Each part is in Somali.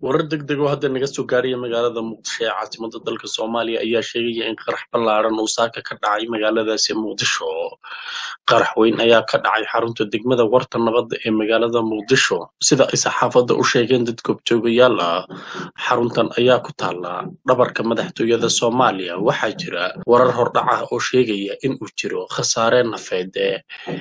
Warar degdeg oo hadda naga soo gaaraya magaalada Muqdisho ee caasimadda dalka Soomaaliya ayaa sheegaya in qarax ballaaran uu saaka ka dhacay magaaladaasi Muqdisho. Qarax weyn ayaa ka dhacay xarunta degmada Warta Nabadda ee magaalada Muqdisho sida ay saxaafadda u sheegeen dad goobjoogayaal ah. Xaruntan ayaa ku taala dhabarka madaxtooyada Soomaaliya. Waxaa jira warar hordhac ah oo sheegaya in uu jiro khasaare nafeed.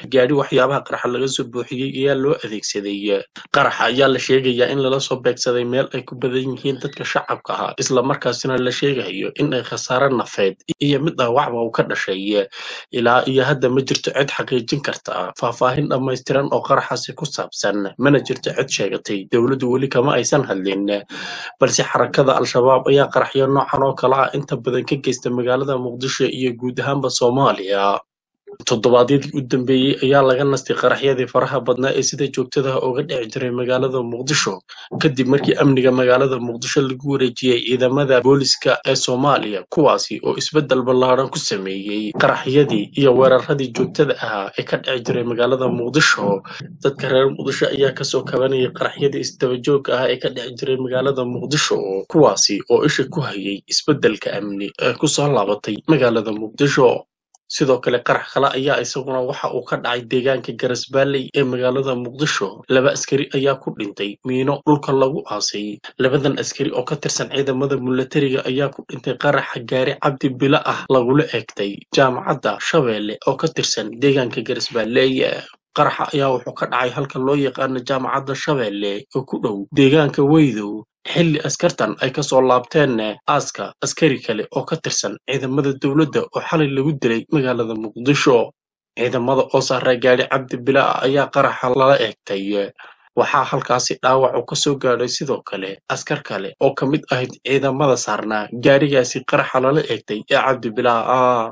Gaadhi waxyaabaha qaraxa laga soo buuxiyey ayaa loo adeegsaday. Qaraxa ayaa la sheegayaa in lala soo beegsaday meel ay ku badan yihiin dadka shacabka ah isla markaasina la sheegayo in ay khasaare nafeed iyo mid dhaawacba uu ka dhashay. Ilaa iyo hadda ma jirto cid xaqiijin karta faahfaahin dhammaystiran oo qaraxaasi ku saabsan mana jirto cid sheegatay. Dowladdu weli kama aysan hadlin balse xarakada Al-shabaab ayaa qaraxyo noocan oo kale ah inta badan ka geysta magaalada Muqdisho iyo guud ahaanba Soomaaliya. Toddobaadyadii u dambeeyey ayaa laga nastay qaraxyadii faraha badnaa ee sida joogtada ah uga dhici jiray magaalada muqdisho. Kadib markii amniga magaalada muqdisho lagu wareejiyey ciidamada booliska ee soomaaliya kuwaasi oo isbeddel ballaaran ku sameeyey qaraxyadii iyo weeraradii joogtada ahaa ee ka dhici jiray magaalada muqdisho. Dadka reer muqdisho ayaa ka soo kabanayay qaraxyadii isdabajooga ah ee ka dhici jiray magaalada muqdisho kuwaasi oo isha ku hayay isbeddelka amni ee ku soo laabatay magaalada muqdisho sidoo kale qarax kale ayaa isaguna waxa uu ka dhacay deegaanka garasbaalley ee magaalada muqdisho. Laba askari ayaa ku dhintay miino dhulka lagu aasay. Labadan askari oo ka tirsan ciidamada milatariga ayaa ku dhintay qaraxa gaari cabdi bilo ah lagula eegtay jaamacadda shabeelle oo ka tirsan deegaanka garasbaalley qaraxa ayaa wuxuu ka dhacay halka loo yaqaano jaamacadda shabeelle oo ku dhow deegaanka weydow xilli askartan ay ka soo laabteen aaska askari kale oo ka tirsan ciidamada dowladda oo xalay lagu dilay magaalada muqdisho. Ciidamada oo saaray gaadhi cabdi bila ah ayaa qaraxa lala eegtay. Waxaa halkaasi dhaawac uu ka soo gaadhay sidoo kale askar kale oo ka mid ahayd ciidamada saarnaa gaadhigaasi qaraxa lala eegtay ee cabdi bilaha ah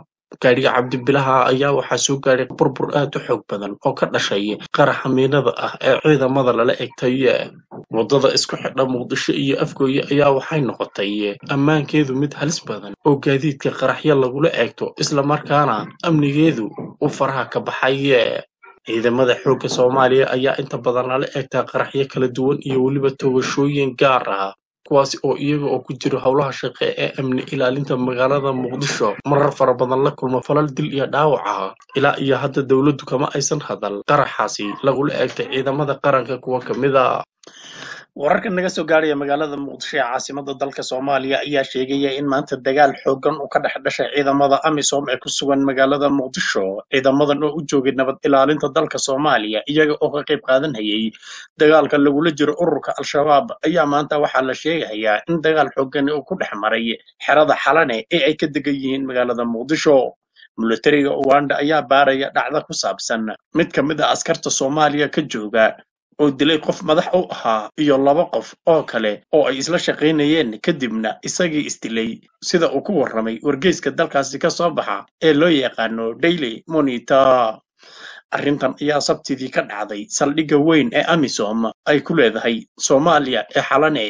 gaadhiga cabdibilaha ayaa waxaa soo gaadhay burbur aad u xoog badan oo ka dhashay qaraxa miinada ah ee ciidamada lala egtay waddada isku xidha muqdisho iyo afgooye ayaa waxay noqotay ammaankeedu mid halis badan oo gaadiidka qaraxyo lagula eegto islamarkaana amnigeedu uu faraha ka baxay ciidamada xoogga soomaaliya ayaa inta badan lala eegtaa qaraxyo kala duwan iyo weliba toogashooyin gaar ah kuwaasi oo iyaga oo ku jiro howlaha shaqe ee amni ilaalinta magaalada muqdisho marar fara badan la kulmo falal dil iyo dhaawac ah ilaa iyo hadda dowladdu kama aysan hadal. Qaraxaasi lagula eegtay ciidamada qaranka kuwa ka mid a wararka naga soo gaaraya magaalada muqdisho ee caasimada dalka soomaaliya ayaa sheegaya in maanta dagaal xoogan uu ka dhex dhashay ciidamada amisom ee ku sugan magaalada muqdisho ciidamadan oo u joogay nabad ilaalinta dalka soomaaliya iyaga oo ka qayb qaadanayay dagaalka lagula jiro ururka al-shabaab. Ayaa maanta waxaa la sheegayaa in dagaal xoogani uu ku dhex maray xerada xalane ee ay ka degan yihiin magaalada muqdisho. Milatariga uganda ayaa baaraya dhacda ku saabsan mid ka mid a askarta soomaaliya ka jooga oo dilay qof madax u ahaa iyo laba qof oo kale oo ay isla shaqaynayeen kadibna isagii isdilay sida uu ku warramay wargeyska dalkaasi ka soo baxa ee loo yaqaano daily monitor. Arrintan ayaa sabtidii ka dhacday saldhigga weyn ee amisom ay ku leedahay soomaaliya ee xalane.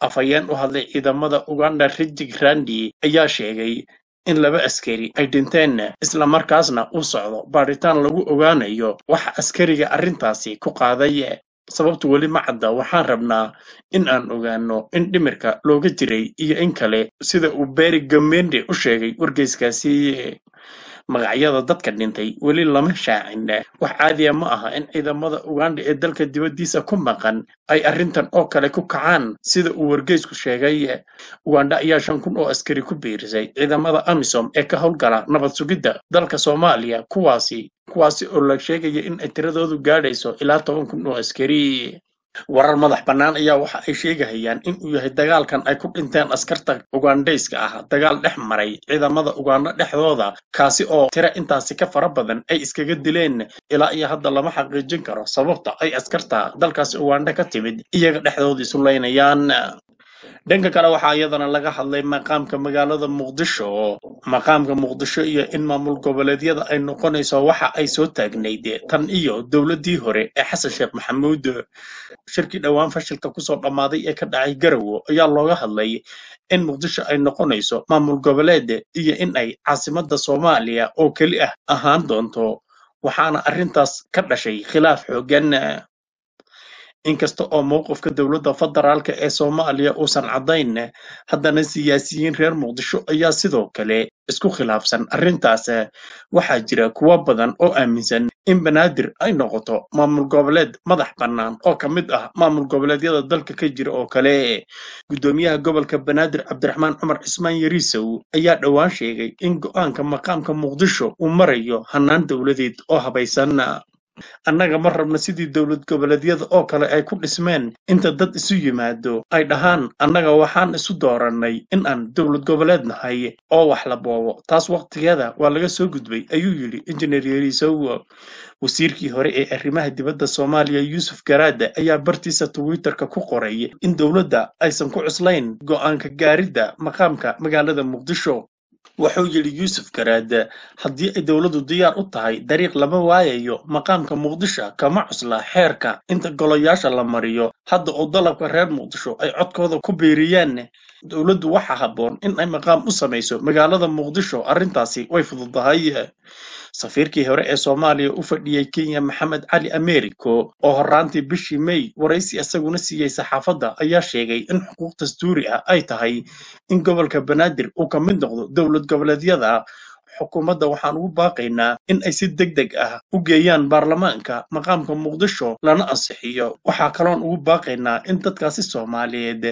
Afhayeen u hadlay ciidamada uganda rijig randi ayaa sheegay in laba askari ay dhinteen islamarkaasna uu socdo baadhitaan lagu ogaanayo waxa askariga arrintaasi ku qaaday. Sababtu weli ma cadda waxaan rabnaa in aan ogaano in dhimirka looga jiray iyo in kale sida uu beri gamende u sheegay wargeyskaasi magacyada dadka dhintay weli lama shaacin wax caadiya ma aha in ciidamada uganda ee dalka dibaddiisa ku maqan ay arrintan oo kale ku kacaan sida uu wargeysku sheegay. Uganda ayaa shan kun oo askari ku biirisay ciidamada amisom ee ka howlgala nabad sugidda dalka soomaaliya kuwaasi kuwaasi oo la sheegaya in ay tiradoodu gaadhayso ilaa toban kun oo askari warar madax bannaan ayaa waxa ay sheegahayaan in uu yahay dagaalkan ay ku dhinteen askarta ugandhayska ah dagaal dhex maray ciidamada uganda dhexdooda kaasi oo tiro intaasi ka fara badan ay iskaga dileen ilaa iyo hadda lama xaqiijin karo sababta ay askarta dalkaasi uganda ka timid iyaga dhexdooda isu leynayaan dhanka kale waxaa iyadana laga hadlay maqaamka magaalada muqdisho. Maqaamka muqdisho iyo in maamul goboleedyada ay noqonayso waxa ay soo taagnayd tan iyo dowladdii hore ee xasan sheekh maxamuud. Shirkii dhowaan fashilka ku soo dhammaaday ee ka dhacay garowo ayaa looga hadlay in muqdisho ay noqonayso maamul goboleed iyo in ay caasimadda soomaaliya oo keli ah ahaan doonto waxaana arrintaas ka dhashay khilaaf xooggan inkasta oo mowqifka dowladda federaalka ee soomaaliya uusan caddayn haddana siyaasiyiin reer muqdisho ayaa sidoo kale isku khilaafsan arrintaas. Waxaa jira kuwo badan oo aaminsan in banaadir ay noqoto maamul goboleed madax bannaan oo ka mid ah maamul goboleedyada dalka ka jira oo kale. Guddoomiyaha gobolka banaadir cabdiraxmaan cumar cismaan yariisow ayaa dhowaan sheegay in go'aanka maqaamka muqdisho uu marayo hannaan dowladeed oo habaysan annaga ma rabna sidii dowlad goboleedyada oo kale ay ku dhismeen inta dad isu yimaado. Ay dhahaan annaga waxaan isu doorannay in aan dowlad goboleed nahay oo wax la boobo. Taas wakhtigeeda waa laga soo gudbay ayuu yidhi injineer yariisow wasiirkii hore ee arrimaha dibadda soomaaliya yuusuf garaada ayaa bartiisa twitterka ku qoray in dowladda aysan ku cuslayn go'aanka gaaridda maqaamka magaalada muqdisho wuxuu yidhi yuusuf garaad haddii ay dowladdu diyaar u tahay dariiq lama waayayo maqaamka muqdisho kama cusla xeerka inta golayaasha la mariyo hadda oo dalabka reer muqdisho ay codkooda ku biiriyaan dowladdu waxaa habboon in ay maqaam u samayso magaalada muqdisho arrintaasi way fududahay safiirkii hore ee soomaaliya u fadhiyey kenya maxamed cali americo oo horaantii bishii may waraysi isaguna siiyey saxaafadda ayaa sheegay in xuquuq dastuuri ah ay tahay in gobolka banaadir uu ka mid noqdo dowlad goboleedyada xukuumadda waxaan ugu baaqaynaa in ay si deg deg ah u geeyaan baarlamaanka maqaamka muqdisho lana ansixiyo. Waxaa kaloon ugu baaqaynaa in dadkaasi soomaaliyeed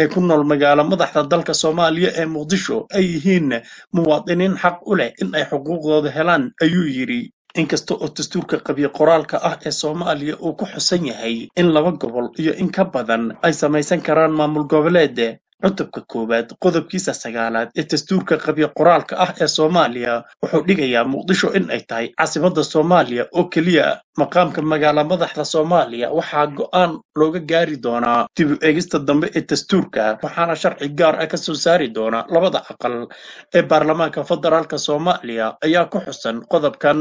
ee ku nool magaalo madaxda dalka soomaaliya ee muqdisho ay yihiin muwaadiniin xaq u leh in ay xuquuqdooda helaan ayuu yidhi. Inkasta oo dastuurka qabyo qoraalka ah ee soomaaliya uu ku xusan yahay in laba gobol iyo in ka badan ay samaysan karaan maamul goboleed cutubka koowaad qodobkiisa sagaalaad ee dastuurka qabyo qoraalka ah ee soomaaliya wuxuu dhigayaa muqdisho in ay tahay caasimadda soomaaliya oo keliya maqaamka magaala madaxda soomaaliya. Waxaa go'aan looga gaari doonaa dib u eegista dambe ee dastuurka waxaana sharci gaar ah ka soo saari doona labada aqal ee baarlamaanka federaalka soomaaliya ayaa ku xusan qodobkan.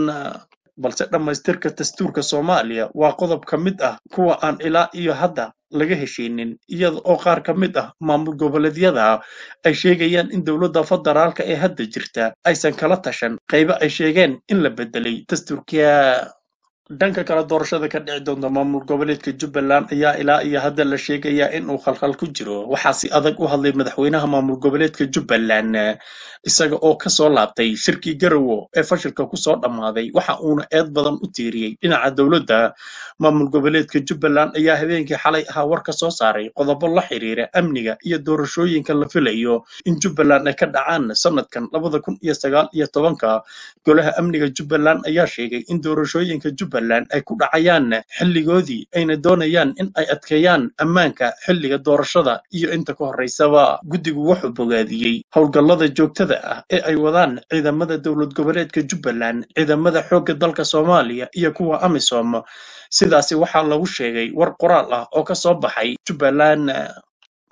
Balse dhammaystirka dastuurka soomaaliya waa qodob ka mid ah kuwa aan ilaa iyo hadda laga heshaynin iyada oo qaar ka mid ah maamul goboleedyada ay sheegayaan in dowladda federaalka ee hadda jirta aysan kala tashan. Qaybo ay sheegeen in la bedelay dastuurka dhanka kale doorashada ka dhici doonta maamul goboleedka jubbaland ayaa ilaa iyo hadda la sheegayaa in uu khalkhal ku jiro. Waxaa si adag u hadlay madaxweynaha maamul goboleedka jubbaland isaga oo ka soo laabtay shirkii garowo ee fashilka ku soo dhammaaday. Waxa uuna eed badan u tiiriyey dhinaca dowladda maamul goboleedka jubbaland ayaa habeenkii xalay ahaa war ka soo saaray qodobo la xiriira amniga iyo doorashooyinka la filayo in jubbaland ay ka dhacaan sanadkan labada kun iyo sagaal iyo tobanka. Golaha amniga jubbaland ayaa sheegay in doorashooyinka jubbaland ay ku dhacayaan xilligoodii ayna doonayaan in ay adkeeyaan ammaanka xilliga doorashada iyo inta ka horreysaba. Guddigu wuxuu bogaadiyey howlgallada joogtada ah ee ay wadaan ciidamada dowlad goboleedka jubbaland ciidamada xoogga dalka soomaaliya iyo kuwa amisom. Sidaasi waxaa lagu sheegay war qoraal ah oo ka soo baxay jubbaland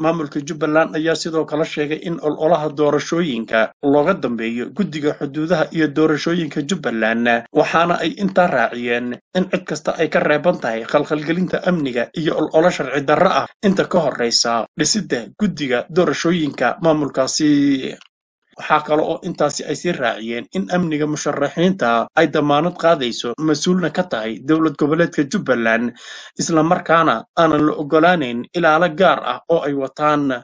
maamulka jubbaland ayaa sidoo kale sheegay in ololaha doorashooyinka looga dambeeyo guddiga xuduudaha iyo doorashooyinka jubbaland waxaana ay intaa raaciyeen in cid kasta ay ka reeban tahay khalkhalgelinta amniga iyo ololo sharci darro ah. Inta ka horreysa dhisidda guddiga doorashooyinka maamulkaasi waxaa kale oo intaasi ay sii raaciyeen in amniga musharaxiinta ay damaanad qaadayso mas'uulna ka tahay dowlad goboleedka jubbaland islamarkaana aanan la ogolaanayn ilaalo gaar ah oo ay wataan.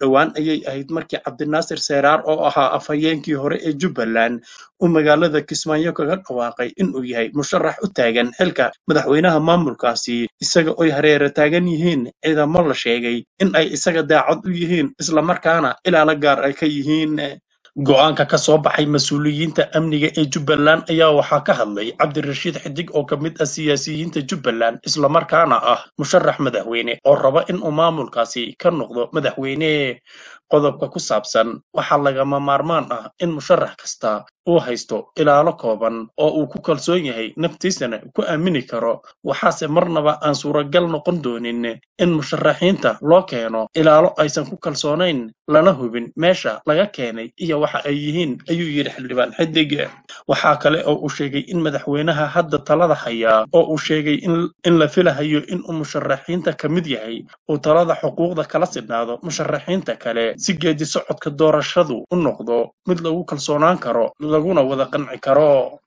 Dhowaan ayay ahayd markii cabdinaasir seeraar oo ahaa afhayeenkii hore ee jubbaland uu magaalada kismaayo kaga dhawaaqay inuu yahay musharax u taagan xilka madaxweynaha maamulkaasi isaga oy hareera taagan yihiin ciidamo la sheegay in ay isaga daacad u yihiin islamarkaana ilaalo gaar ay ka yihiin go'aanka ka baxay mas'uuliyiinta amniga ee jubbaland ayaa waxaa ka hadlay cabdirashiid xidig oo ka mid ah siyaasiyiinta jubbaland islamarkaana ah musharax madaxweyne oo raba inuu maamulkaasi ka noqdo madaxweyne qodobka ku saabsan waxaa lagama maarmaan ah in musharax kasta uu haysto ilaalo kooban oo uu ku kalsoon yahay naftiisana ku aamini karo. Waxaase marnaba aan suuragal noqon doonin in musharaxiinta loo keeno ilaalo aysan ku kalsoonayn lana hubin meesha laga keenay iyo waxa ay yihiin ayuu yidhi xildhibaan xidig waxaa kale oo uu sheegay in madaxweynaha hadda talada hayaa oo uu sheegay in la filahayo inuu musharaxiinta ka mid yahay uu talada xuquuqda kala sidhnaado musharaxiinta kale si geedi socodka doorashadu u noqdo mid lagu kalsoonaan karo laguna wada qanci karo.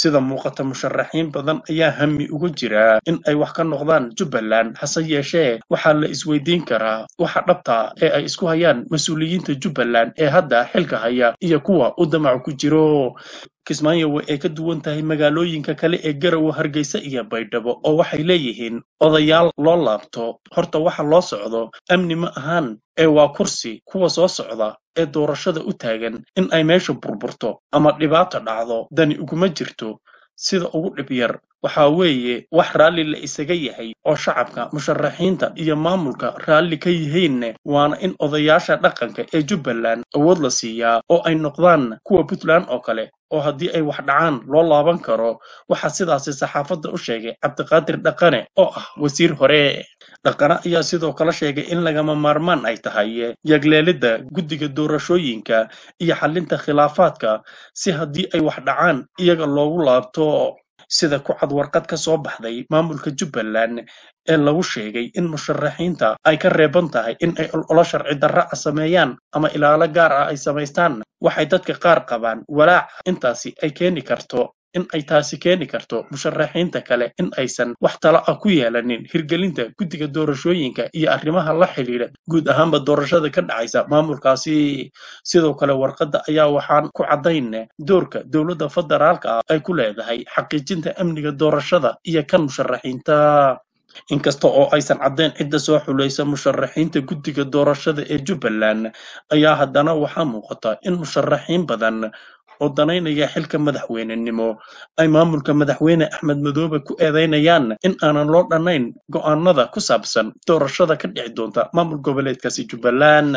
Sida muuqata musharaxiin badan ayaa hami ugu jira in ay wax ka noqdaan jubbaland hase yeeshee waxaa la isweydiin karaa waxa dhabta ee ay isku hayaan mas'uuliyiinta jubbaland ee hadda xilka haya iyo kuwa u damac ku jiro kismaayo way ay ka duwan tahay magaalooyinka kale ee garowe hargeysa iyo baydhabo oo waxay leeyihiin odayaal loo laabto. Horta waxa loo socdo amni ma ahaan ee waa kursi kuwa soo socda ee doorashada u taagan in ay meesha burburto ama dhibaato dhacdo. Dani uguma jirto sida ugu dhib yar waxaa weeye wax raalli la isaga yahay oo shacabka musharaxiinta iyo maamulka raalli ka yihiinne waana in odayaasha dhaqanka ee jubbaland awood la siiyaa oo ay noqdaan kuwa puntland oo kale. Oo haddii ay wax dhacaan loo laaban karo waxaa sidaasi saxaafadda u sheegay cabdiqaadir dhaqane oo ah wasiir hore. Dhaqane ayaa sidoo kale sheegay in lagama maarmaan ay tahay yagleelidda guddiga doorashooyinka iyo xalinta khilaafaadka si haddii ay wax dhacaan iyaga loogu laabto sida ku cad warqad ka soo baxday maamulka jubbaland ee lagu sheegay in musharaxiinta ay ka reeban tahay in ay ololo sharci darra a sameeyaan ama ilaalo gaar ah ay samaystaan. Waxay dadka qaar qabaan walaac intaasi ay keeni karto in ay taasi keeni karto musharaxiinta kale in aysan wax talo ah ku yeelanin hirgelinta guddiga doorashooyinka iyo arrimaha la xidhiidha. Guud ahaanba doorashada ka dhacaysa maamulkaasi sidoo kale warqadda ayaa waxaan ku caddayn doorka dowladda federaalka ah ay ku leedahay xaqiijinta amniga doorashada iyo kan musharaxiinta. Inkasta oo aysan caddayn cidda soo xulaysa musharaxiinta guddiga doorashada ee jubbaland ayaa haddana waxaa muuqata in musharaxiin badan oo danaynaya xilka madaxweynenimo. Ay maamulka madaxweyne axmed madoobe ku eedeynayaan in aanan loo dhannayn go'aanada ku saabsan doorashada ka dhici doonta maamul goboleedkaasi jubbaland